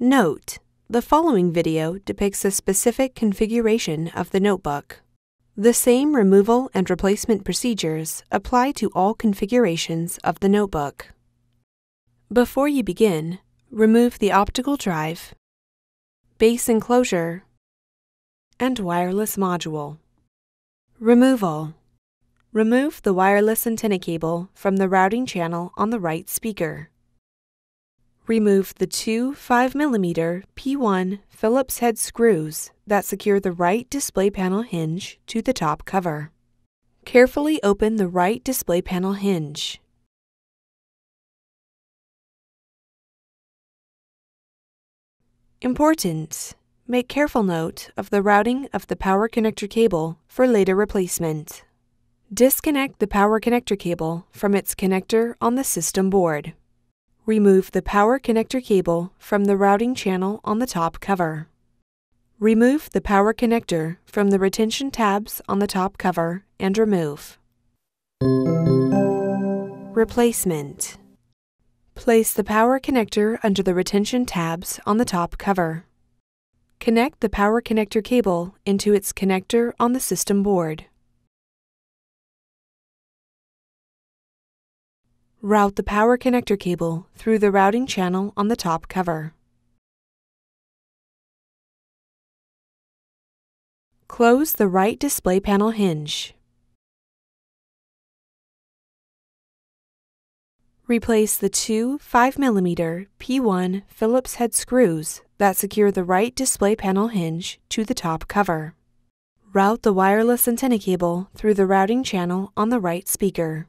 Note: the following video depicts a specific configuration of the notebook. The same removal and replacement procedures apply to all configurations of the notebook. Before you begin, remove the optical drive, base enclosure, and wireless module. Removal Remove the wireless antenna cable from the routing channel on the right speaker. Remove the two 5mm P1 Phillips head screws that secure the right display panel hinge to the top cover. Carefully open the right display panel hinge. Important! Make careful note of the routing of the power connector cable for later replacement. Disconnect the power connector cable from its connector on the system board. Remove the power connector cable from the routing channel on the top cover. Remove the power connector from the retention tabs on the top cover and remove. Replacement Place the power connector under the retention tabs on the top cover. Connect the power connector cable into its connector on the system board. Route the power connector cable through the routing channel on the top cover. Close the right display panel hinge. Replace the two 5mm P1 Phillips head screws that secure the right display panel hinge to the top cover. Route the wireless antenna cable through the routing channel on the right speaker.